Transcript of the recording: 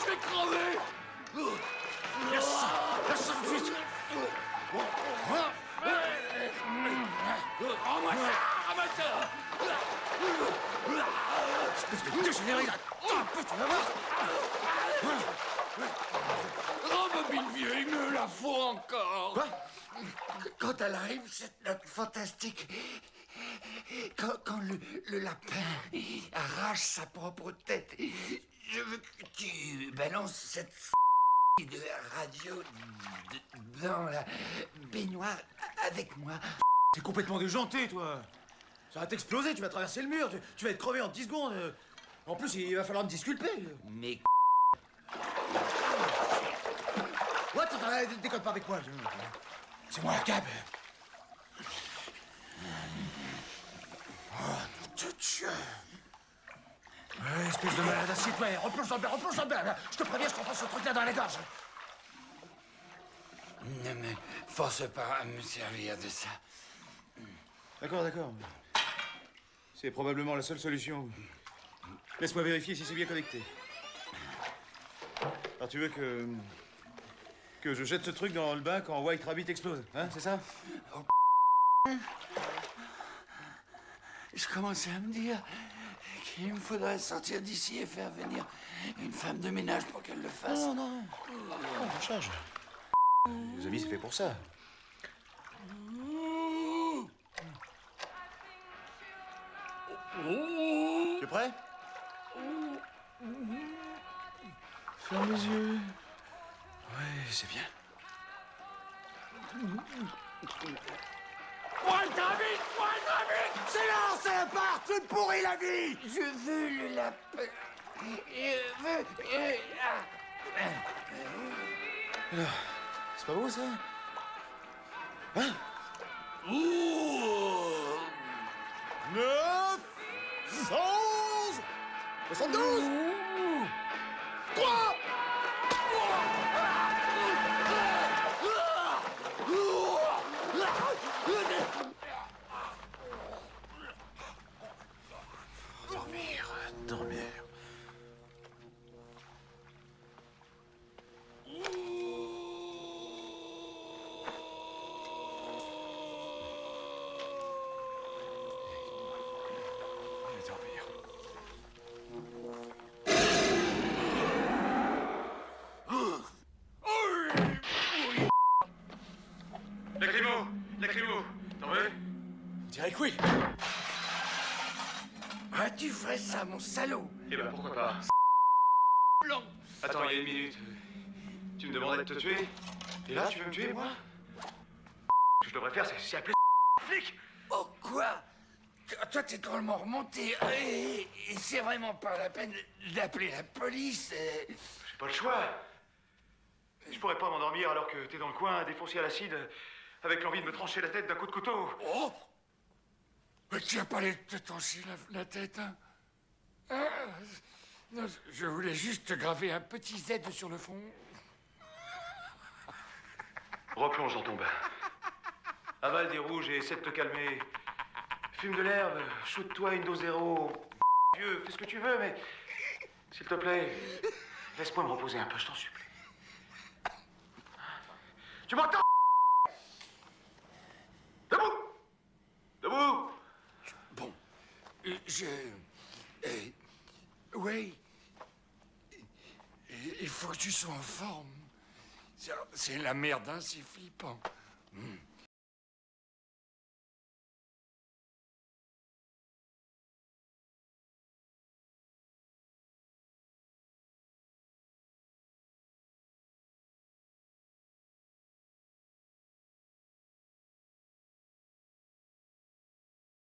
je vais crever. Lâche ça tout de suite. Rends-moi ça Rends-moi ça Espèce de dégénéré un peu, tu vas voir. Oh, Bobine vieux, il me la faut encore. Quoi? Quand elle arrive, cette note fantastique. Quand le, le lapin arrache sa propre tête, je veux que tu balances cette de radio dans la baignoire avec moi. T'es complètement déjanté, toi Ça va t'exploser, tu vas traverser le mur, tu, tu vas être crevé en 10 secondes. En plus, il va falloir me disculper. Mais attends, déconne pas avec moi. C'est moi, Gab. Oh, nom de Dieu. Ouais, espèce de malade, assieds-toi, replonge dans le bain, replonge dans le bain. Je te préviens, je t'enfonce ce truc-là dans la gorge. ne me force pas à me servir de ça. D'accord, d'accord. C'est probablement la seule solution. Laisse-moi vérifier si c'est bien connecté. Alors tu veux que... que je jette ce truc dans le bain quand White Rabbit explose, hein, c'est ça? Je commençais à me dire qu'il me faudrait sortir d'ici et faire venir une femme de ménage pour qu'elle le fasse. Non, non, non. on charge. Les amis, c'est fait pour ça. Tu es prêt? Ferme les yeux. Ouais, c'est bien. White Rabbit Silence, salopard Tu pourris la vie! Je veux le lapin. Je veux. euh. C'est pas beau, ça? Hein? Ouh! 9 11 72 3 Lacrymo Lacrymo T'en veux? On dirait que oui. Ah, tu ferais ça, mon salaud Eh ben pourquoi pas. Blanc Attends, il y a une minute. Tu me demandais de te tuer? Et là, tu veux me tuer, moi? Ce que je devrais faire, c'est appeler flic Oh, quoi? Toi, t'es drôlement remonté. Et, et c'est vraiment pas la peine d'appeler la police. euh. J'ai pas le choix. Je pourrais pas m'endormir alors que t'es dans le coin, défoncé à l'acide, avec l'envie de me trancher la tête d'un coup de couteau. Oh Mais tu as pas l'air de te trancher la, la tête, hein Ah, Non, je- je voulais juste te graver un petit Z sur le front. Replonge dans ton bain. Avale des rouges et essaie de te calmer. Fume de l'herbe, shoot-toi une dose zéro. Vieux, fais ce que tu veux, mais. S'il te plaît, laisse-moi me reposer un peu, je t'en supplie. Tu m'entends Debout Debout Bon, euh, je... euh, oui. Il faut que tu sois en forme. C'est- C'est la merde, hein, c'est flippant. Hmm.